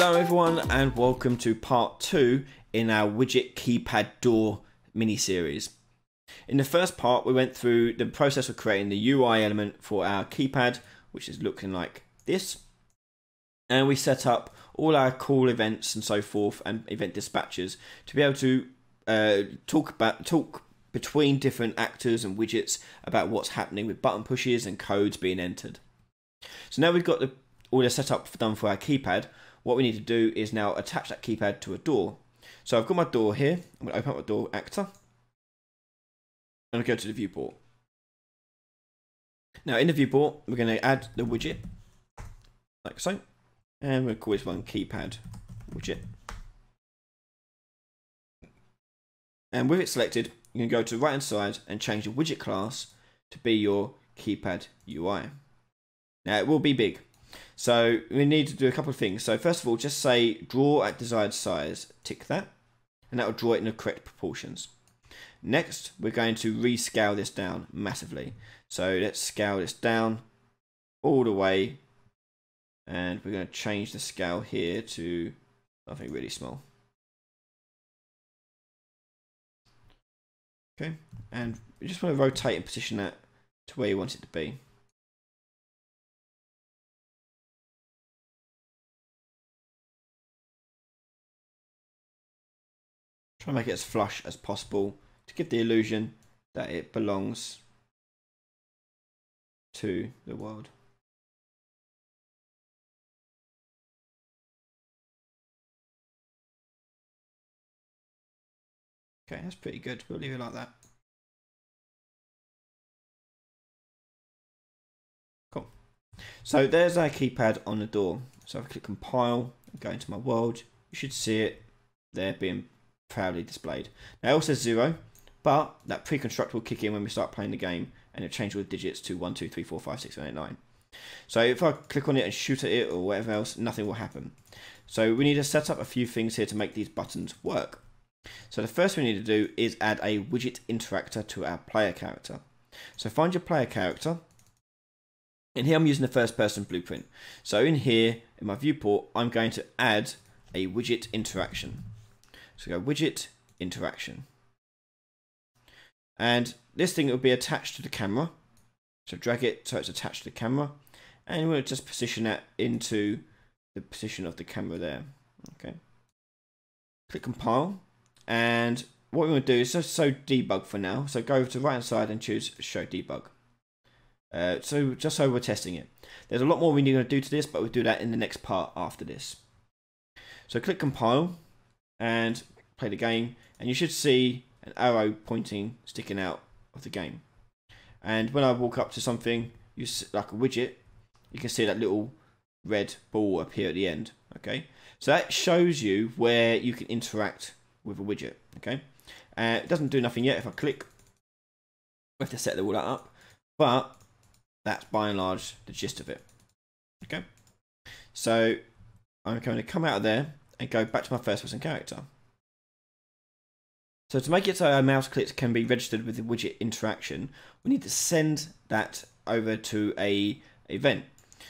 Hello everyone and welcome to part 2 in our widget keypad door mini series. In the first part we went through the process of creating the UI element for our keypad which is looking like this and we set up all our call events and so forth and event dispatchers to be able to uh, talk about talk between different actors and widgets about what's happening with button pushes and codes being entered. So now we've got the, all the setup done for our keypad, what we need to do is now attach that keypad to a door. So I've got my door here, I'm going to open up my door actor, and I go to the viewport. Now in the viewport, we're going to add the widget, like so, and we'll call this one keypad widget. And with it selected, you can go to the right hand side and change the widget class to be your keypad UI. Now it will be big. So we need to do a couple of things. So first of all, just say draw at desired size, tick that, and that will draw it in the correct proportions. Next, we're going to rescale this down massively. So let's scale this down all the way, and we're going to change the scale here to something really small. Okay, and we just want to rotate and position that to where you want it to be. Try and make it as flush as possible to give the illusion that it belongs to the world. Okay, that's pretty good. We'll leave it like that. Cool. So there's our keypad on the door. So if I click compile and go into my world, you should see it there being proudly displayed. Now it also says zero, but that pre-construct will kick in when we start playing the game and it'll change all the digits to 1, 2, 3, 4, 5, 6, 7, 8, 9. So if I click on it and shoot at it or whatever else, nothing will happen. So we need to set up a few things here to make these buttons work. So the first thing we need to do is add a widget interactor to our player character. So find your player character. And here I'm using the first person blueprint. So in here, in my viewport, I'm going to add a widget interaction. So go widget interaction. And this thing will be attached to the camera. So drag it so it's attached to the camera. And we'll just position that into the position of the camera there. Okay. Click compile. And what we want to do is just show debug for now. So go to the right hand side and choose show debug. Uh, so just so we're testing it. There's a lot more we need to do to this, but we'll do that in the next part after this. So click compile and play the game, and you should see an arrow pointing, sticking out of the game. And when I walk up to something, you see, like a widget, you can see that little red ball appear at the end. Okay, so that shows you where you can interact with a widget. Okay, uh, it doesn't do nothing yet. If I click, we have to set all that up, but that's by and large the gist of it. Okay, so I'm going to come out of there and go back to my first person character. So to make it so our mouse clicks can be registered with the widget interaction, we need to send that over to a event.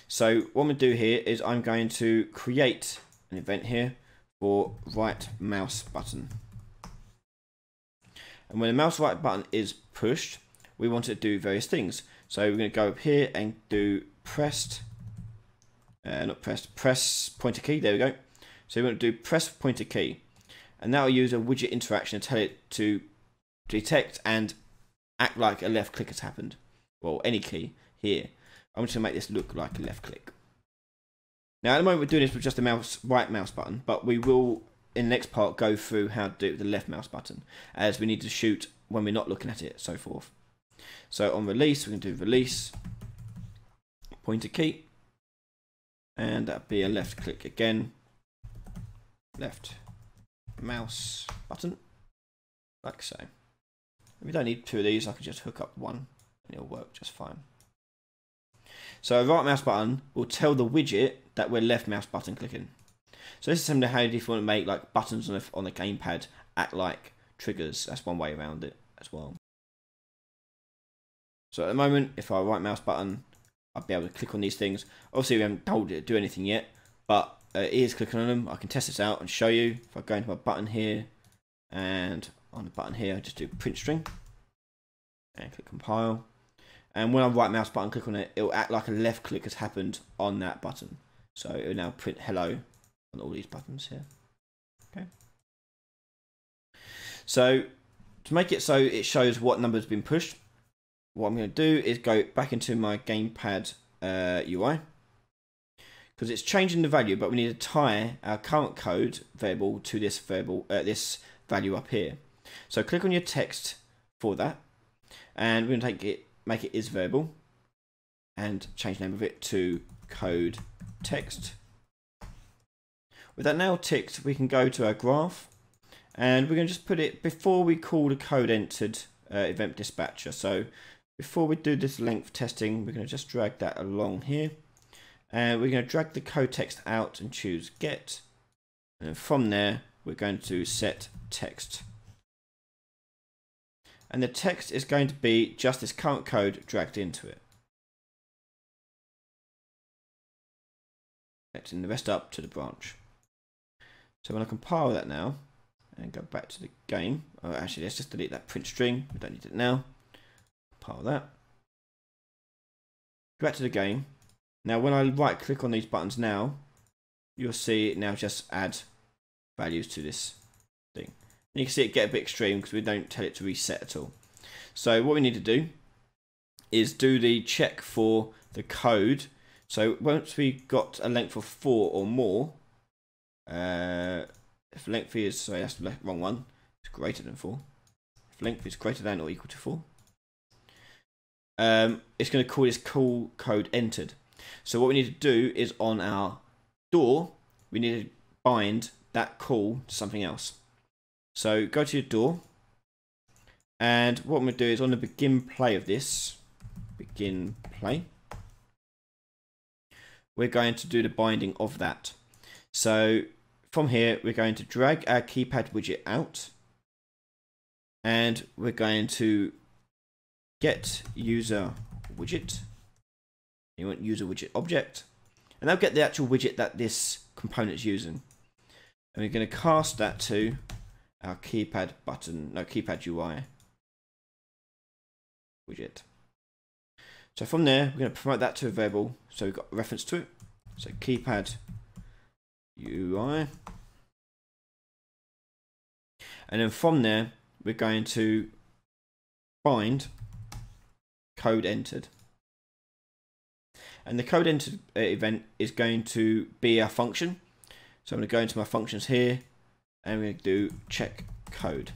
So what I'm going to do here is I'm going to create an event here for right mouse button. And when the mouse right button is pushed, we want it to do various things. So we're going to go up here and do pressed, uh, not pressed, press pointer key. There we go. So we're going to do press pointer key. And that will use a widget interaction to tell it to detect and act like a left click has happened. Well, any key here. I'm just going to make this look like a left click. Now at the moment we're doing this with just the mouse right mouse button, but we will in the next part go through how to do it with the left mouse button, as we need to shoot when we're not looking at it, so forth. So on release, we can do release, pointer key, and that'd be a left click again, left mouse button, like so. We don't need two of these, I can just hook up one and it'll work just fine. So right mouse button will tell the widget that we're left mouse button clicking. So this is similar how if you want to make like buttons on the, on the gamepad act like triggers. That's one way around it as well. So at the moment, if I right mouse button, I'll be able to click on these things. Obviously, we haven't told it to do anything yet, but uh, ears clicking on them. I can test this out and show you. If I go into my button here and on the button here, I just do print string and click compile. And when I right mouse button click on it, it will act like a left click has happened on that button. So it will now print hello on all these buttons here. Okay. So to make it so it shows what number has been pushed, what I'm going to do is go back into my gamepad uh, UI because it's changing the value, but we need to tie our current code variable to this variable, uh, this value up here. So click on your text for that, and we're going to take it, make it is variable, and change the name of it to code text. With that now ticked, we can go to our graph, and we're going to just put it before we call the code entered uh, event dispatcher. So before we do this length testing, we're going to just drag that along here. And we're going to drag the code text out and choose get. And from there, we're going to set text. And the text is going to be just this current code dragged into it. Connecting the rest up to the branch. So when I compile that now, and go back to the game, oh actually let's just delete that print string, we don't need it now. Compile that. Go back to the game, now when I right click on these buttons now, you'll see it now just add values to this thing. And you can see it get a bit extreme because we don't tell it to reset at all. So what we need to do is do the check for the code. So once we got a length of four or more, uh, if length is, sorry that's the wrong one, it's greater than four. If length is greater than or equal to four, um, it's going to call this call code entered. So what we need to do is on our door, we need to bind that call to something else. So go to your door, and what I'm going to do is on the begin play of this, begin play, we're going to do the binding of that. So from here, we're going to drag our keypad widget out, and we're going to get user widget you want user widget object, and that'll get the actual widget that this component is using. And we're going to cast that to our keypad button, no keypad UI widget. So from there, we're going to promote that to a variable. So we've got reference to it. So keypad UI. And then from there, we're going to bind code entered. And the code entered uh, event is going to be a function. So I'm going to go into my functions here and I'm going to do check code.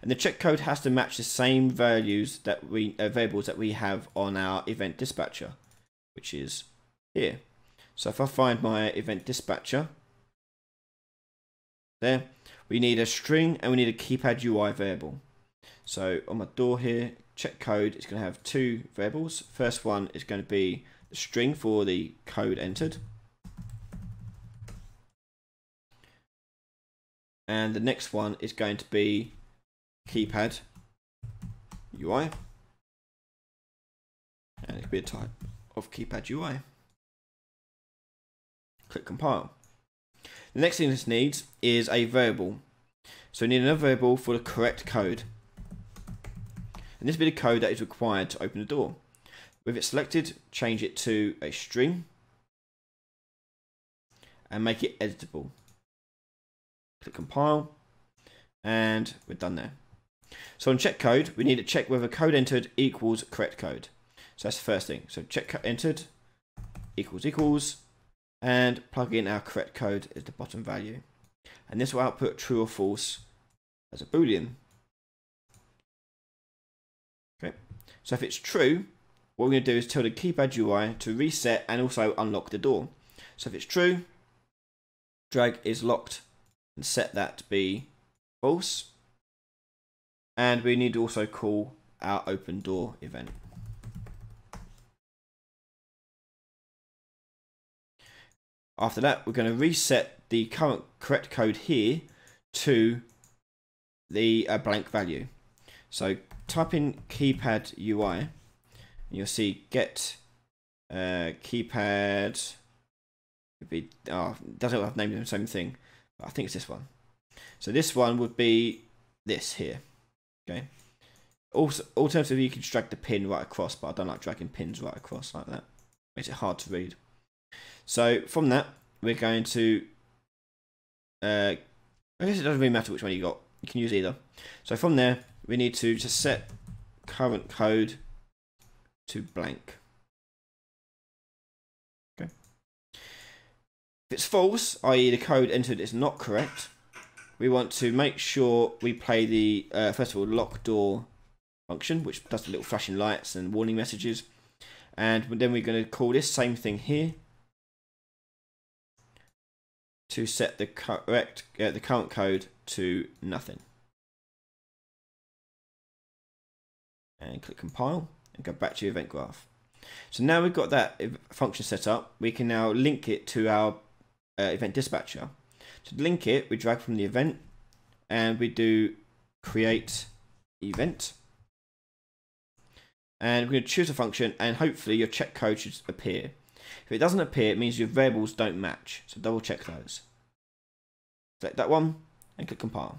And the check code has to match the same values that we uh, variables that we have on our event dispatcher, which is here. So if I find my event dispatcher, there, we need a string and we need a keypad UI variable. So on my door here, check code is going to have two variables. First one is going to be the string for the code entered. And the next one is going to be keypad UI. And it could be a type of keypad UI. Click compile. The next thing this needs is a variable. So we need another variable for the correct code and this bit of code that is required to open the door. With it selected, change it to a string and make it editable. Click compile and we're done there. So on check code, we need to check whether code entered equals correct code. So that's the first thing. So check entered equals equals and plug in our correct code as the bottom value. And this will output true or false as a boolean. So if it's true, what we're going to do is tell the keypad UI to reset and also unlock the door. So if it's true, drag is locked and set that to be false. And we need to also call our open door event. After that, we're going to reset the current correct code here to the uh, blank value. So type in keypad UI, and you'll see get uh, keypad It'd be oh, doesn't have named the same thing. But I think it's this one. So this one would be this here. Okay. Also, alternatively, you could drag the pin right across, but I don't like dragging pins right across like that. Makes it hard to read. So from that, we're going to. Uh, I guess it doesn't really matter which one you got. You can use either. So from there, we need to just set current code to blank. Okay. If it's false, i.e. the code entered is not correct, we want to make sure we play the, uh, first of all, lock door function, which does the little flashing lights and warning messages. And then we're going to call this same thing here to set the correct uh, the current code to nothing. And click compile and go back to your event graph. So now we've got that function set up, we can now link it to our uh, event dispatcher. To link it, we drag from the event and we do create event. And we're going to choose a function and hopefully your check code should appear. If it doesn't appear, it means your variables don't match. So double check those. Select that one and click compile.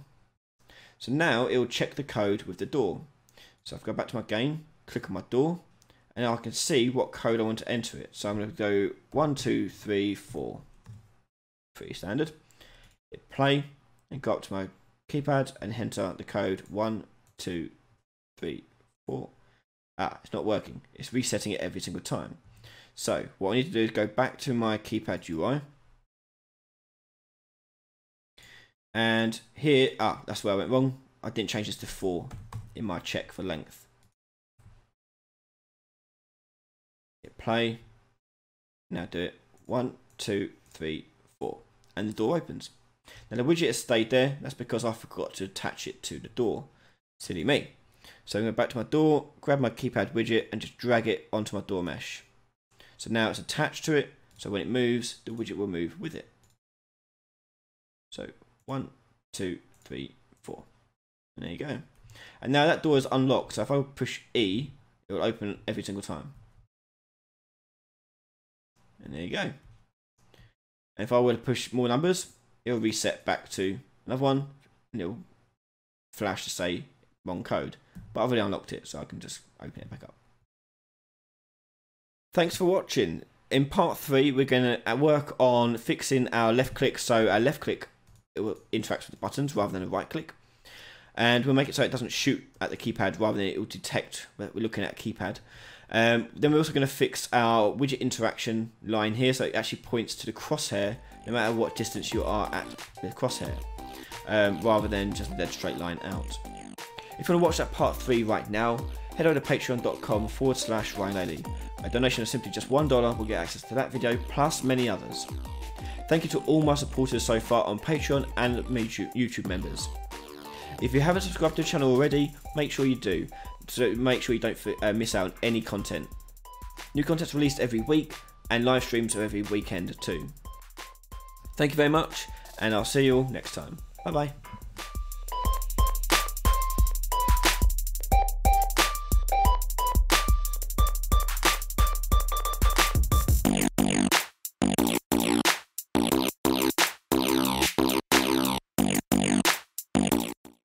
So now it will check the code with the door. So if I go back to my game, click on my door, and I can see what code I want to enter it. So I'm going to go one, two, three, four. Pretty standard. Hit play and go up to my keypad and enter the code one, two, three, four. Ah, it's not working. It's resetting it every single time. So what I need to do is go back to my keypad UI. And here, ah, that's where I went wrong. I didn't change this to 4 in my check for length. Hit play. Now do it. One, two, three, four. And the door opens. Now the widget has stayed there. That's because I forgot to attach it to the door. Silly me. So I'm going back to my door, grab my keypad widget and just drag it onto my door mesh. So now it's attached to it, so when it moves, the widget will move with it. So one, two, three, four. And there you go. And now that door is unlocked, so if I push E, it will open every single time. And there you go. And if I were to push more numbers, it will reset back to another one, and it will flash to say wrong code. But I've already unlocked it, so I can just open it back up. Thanks for watching. In part three, we're going to uh, work on fixing our left click. So our left click will with the buttons rather than a right click. And we'll make it so it doesn't shoot at the keypad rather than it will detect that we're looking at a keypad. Um, then we're also going to fix our widget interaction line here so it actually points to the crosshair no matter what distance you are at the crosshair um, rather than just a dead straight line out. If you want to watch that part 3 right now, head over to patreon.com forward slash Ryan A donation of simply just $1 will get access to that video plus many others. Thank you to all my supporters so far on Patreon and YouTube members. If you haven't subscribed to the channel already, make sure you do, so make sure you don't uh, miss out on any content. New content's released every week, and live streams are every weekend too. Thank you very much, and I'll see you all next time. Bye bye.